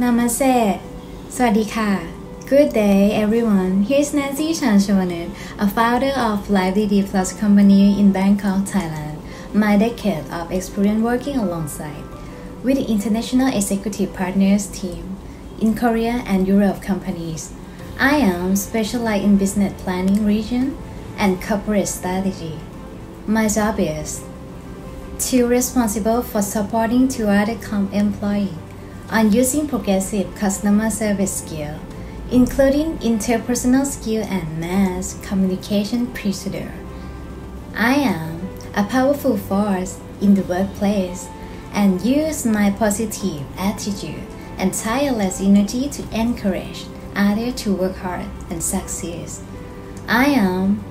Namaste. Swadika. Good day, everyone. Here's Nancy Chanchavanich, a founder of Lively D Plus company in Bangkok, Thailand. My decade of experience working alongside with the international executive partners team in Korea and Europe companies. I am specialized in business planning region and corporate strategy. My job is to responsible for supporting two other company employees on using progressive customer service skill, including interpersonal skill and mass communication procedure. I am a powerful force in the workplace and use my positive attitude and tireless energy to encourage others to work hard and succeed. I am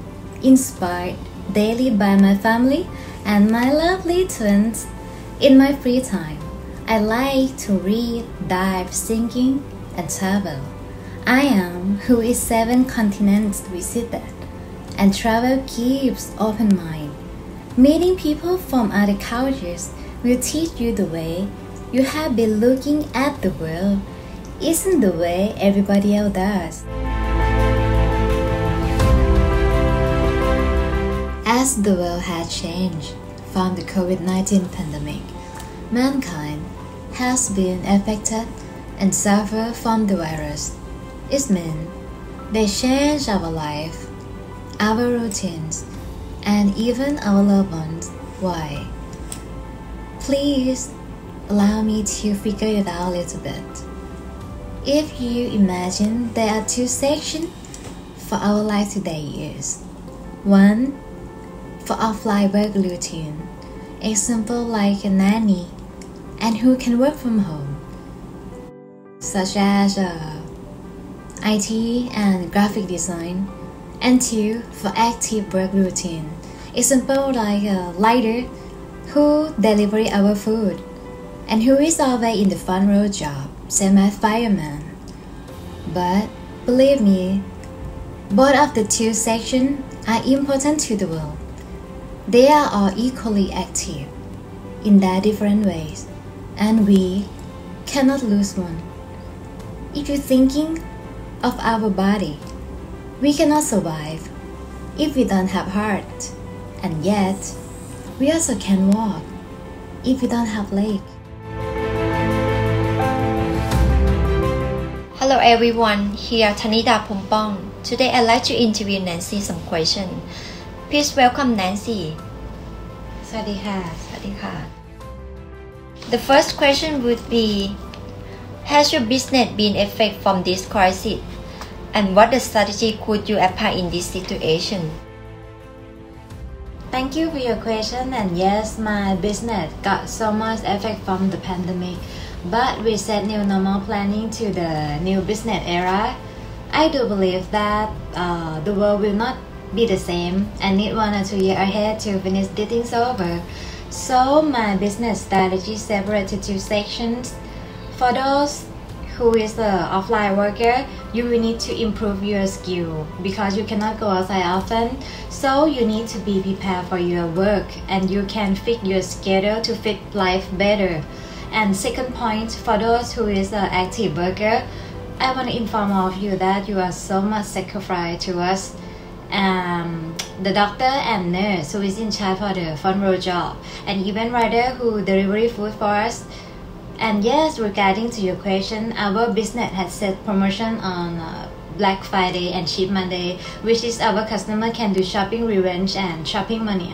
inspired daily by my family and my lovely twins. In my free time, I like to read, dive, singing, and travel. I am who is seven continents visited, and travel keeps open mind. Meeting people from other cultures will teach you the way you have been looking at the world isn't the way everybody else does. As the world has changed from the COVID 19 pandemic, mankind has been affected and suffer from the virus. It means they change our life, our routines, and even our loved ones. Why? Please allow me to figure it out a little bit. If you imagine there are two sections for our life today is one for offline work routine, example like a nanny and who can work from home, such as uh, IT and graphic design, and two for active work routine, It's example like a lighter who deliver our food, and who is always in the front row job, semi fireman. But believe me, both of the two sections are important to the world. They are all equally active in their different ways, and we cannot lose one. If you're thinking of our body, we cannot survive if we don't have heart, and yet we also can walk if we don't have leg. Hello everyone, here Tanida Pompong. Today I'd like to interview Nancy some questions. Please welcome Nancy. สวัสดีค่ะ สวัสดีค่ะ the first question would be Has your business been affected from this crisis? And what the strategy could you apply in this situation? Thank you for your question. And yes, my business got so much effect from the pandemic, but we set new normal planning to the new business era. I do believe that uh, the world will not be the same and need one or two years ahead to finish the things over. So my business strategy separated two sections. For those who is the offline worker, you will need to improve your skill because you cannot go outside often. So you need to be prepared for your work and you can fit your schedule to fit life better. And second point, for those who is an active worker, I want to inform all of you that you are so much sacrifice to us. Um, the doctor and nurse who is in charge for the front row job, and even rider who deliver food for us. And yes, regarding to your question, our business has set promotion on uh, Black Friday and Cheap Monday, which is our customer can do shopping revenge and shopping money.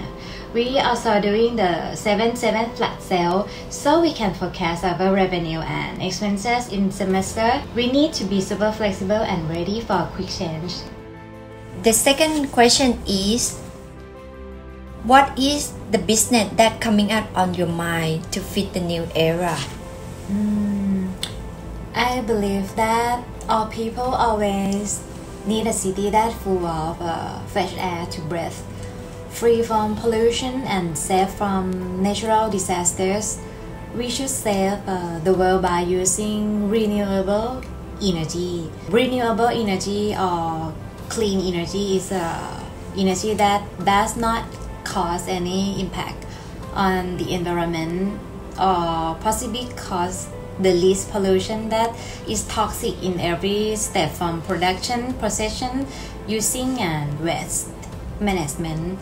We also doing the 7-7 flat sale so we can forecast our revenue and expenses in semester. We need to be super flexible and ready for quick change. The second question is What is the business that coming up on your mind to fit the new era? Mm, I believe that all people always need a city that full of uh, fresh air to breathe, free from pollution and safe from natural disasters. We should save uh, the world by using renewable energy. Renewable energy or clean energy is uh, energy that does not cause any impact on the environment or possibly cause the least pollution that is toxic in every step from production, processing, using, and waste management.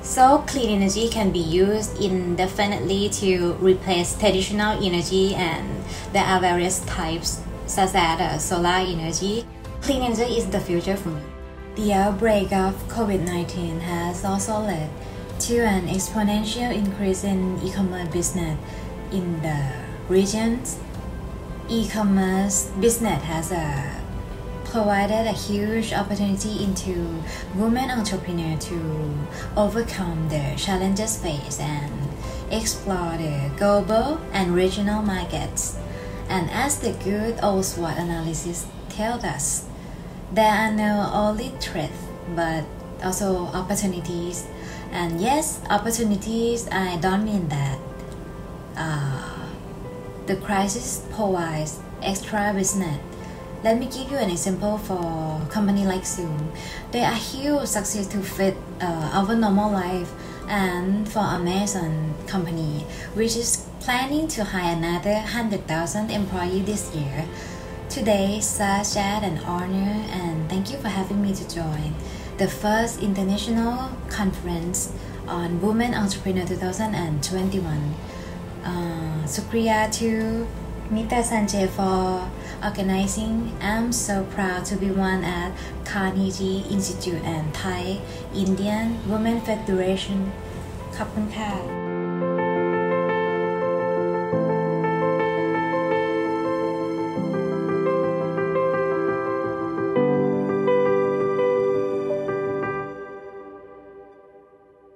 So clean energy can be used indefinitely to replace traditional energy and there are various types such as uh, solar energy. Clean energy is the future for me. The outbreak of COVID-19 has also led to an exponential increase in e-commerce business in the regions. E-commerce business has a provided a huge opportunity into women entrepreneurs to overcome the challenges faced and explore the global and regional markets. And as the good old SWOT analysis tells us, there are no only threats but also opportunities. And yes, opportunities, I don't mean that uh, the crisis provides extra business let me give you an example for company like Zoom. They are huge success to fit uh, our normal life and for Amazon company, which is planning to hire another 100,000 employees this year. Today, such as an honor and thank you for having me to join the first international conference on Women Entrepreneur 2021. Uh, Sukriya to Mita Sanjay for organizing. I'm so proud to be one at Carnegie Institute and Thai Indian Women Federation ขอบคุณค่ะ